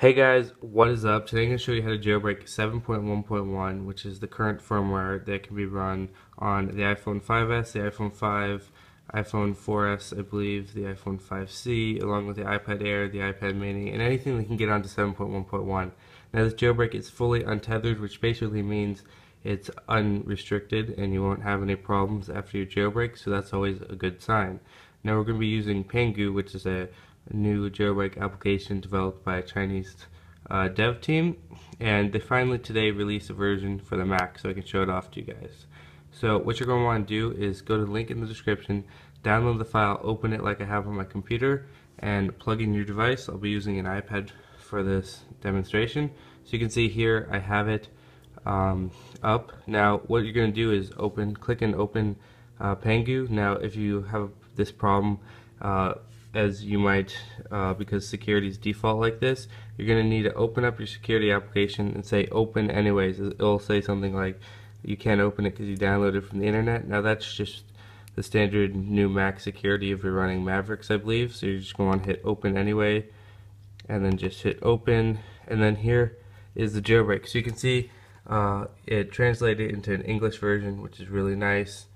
Hey guys, what is up? Today I'm going to show you how to jailbreak 7.1.1, which is the current firmware that can be run on the iPhone 5s, the iPhone 5, iPhone 4s, I believe, the iPhone 5c, along with the iPad Air, the iPad Mini, and anything that can get onto 7.1.1. Now this jailbreak is fully untethered, which basically means it's unrestricted and you won't have any problems after your jailbreak, so that's always a good sign. Now we're going to be using Pangu, which is a new jailbreak application developed by a Chinese uh, dev team and they finally today released a version for the Mac so I can show it off to you guys. So what you're going to want to do is go to the link in the description, download the file, open it like I have on my computer and plug in your device. I'll be using an iPad for this demonstration. So you can see here I have it um, up. Now what you're going to do is open, click and open uh, Pangu. Now if you have this problem uh, as you might uh, because security is default like this you're going to need to open up your security application and say open anyways. It'll say something like you can't open it because you downloaded from the internet. Now that's just the standard new Mac security if you're running Mavericks I believe. So you're just going to hit open anyway and then just hit open. And then here is the jailbreak. So you can see uh, it translated into an English version which is really nice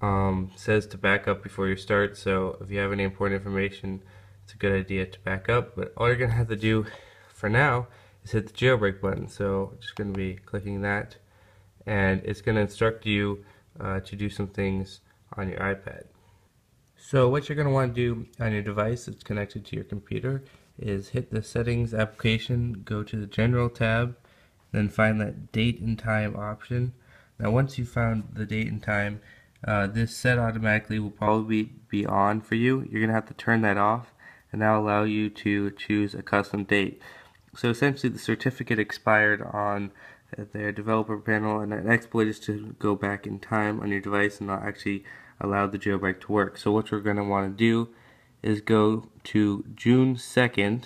um, says to back up before you start. So if you have any important information it's a good idea to back up. But all you're gonna have to do for now is hit the jailbreak button. So just gonna be clicking that. And it's gonna instruct you uh, to do some things on your iPad. So what you're gonna want to do on your device that's connected to your computer is hit the settings application go to the general tab then find that date and time option. Now once you've found the date and time uh, this set automatically will probably be on for you. You're going to have to turn that off and that will allow you to choose a custom date. So essentially the certificate expired on their developer panel and an exploit is to go back in time on your device and not actually allow the jailbreak to work. So what we're going to want to do is go to June 2nd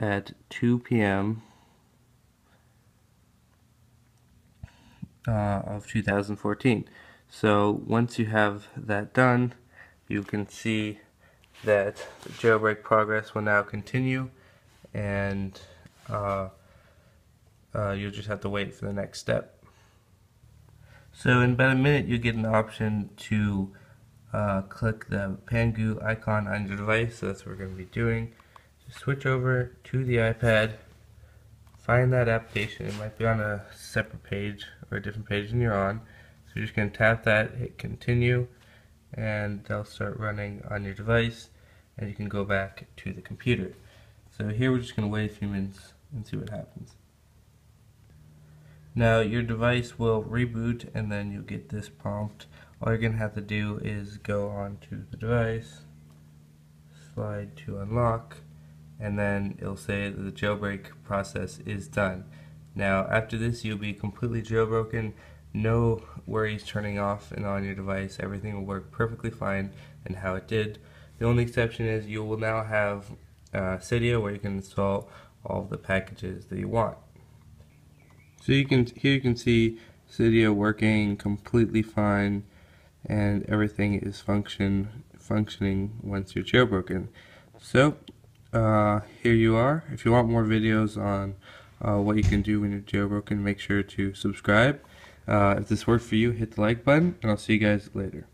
at 2 p.m. uh, of 2014. So once you have that done, you can see that jailbreak progress will now continue and uh, uh, you'll just have to wait for the next step. So in about a minute you get an option to uh, click the Pangu icon on your device, so that's what we're going to be doing. Just switch over to the iPad find that application. It might be on a separate page or a different page than you're on. So you're just going to tap that, hit continue, and they'll start running on your device, and you can go back to the computer. So here we're just going to wait a few minutes and see what happens. Now your device will reboot and then you'll get this prompt. All you're going to have to do is go onto the device, slide to unlock, and then it'll say the jailbreak process is done. Now after this you'll be completely jailbroken, no worries turning off and on your device, everything will work perfectly fine and how it did. The only exception is you will now have uh, Cydia where you can install all the packages that you want. So you can here you can see Cydia working completely fine and everything is function functioning once you're jailbroken. So uh, here you are. If you want more videos on uh, what you can do when you're jailbroken, make sure to subscribe. Uh, if this worked for you, hit the like button, and I'll see you guys later.